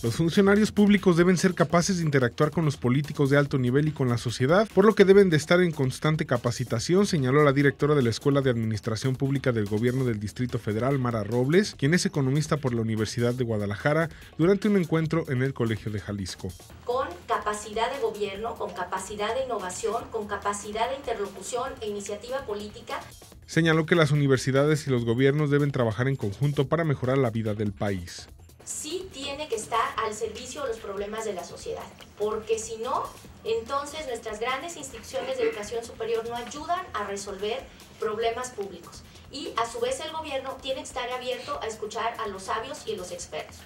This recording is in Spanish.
Los funcionarios públicos deben ser capaces de interactuar con los políticos de alto nivel y con la sociedad, por lo que deben de estar en constante capacitación, señaló la directora de la Escuela de Administración Pública del Gobierno del Distrito Federal, Mara Robles, quien es economista por la Universidad de Guadalajara, durante un encuentro en el Colegio de Jalisco. Capacidad de gobierno, con capacidad de innovación, con capacidad de interlocución e iniciativa política. Señaló que las universidades y los gobiernos deben trabajar en conjunto para mejorar la vida del país sí tiene que estar al servicio de los problemas de la sociedad, porque si no, entonces nuestras grandes instituciones de educación superior no ayudan a resolver problemas públicos. Y a su vez el gobierno tiene que estar abierto a escuchar a los sabios y los expertos.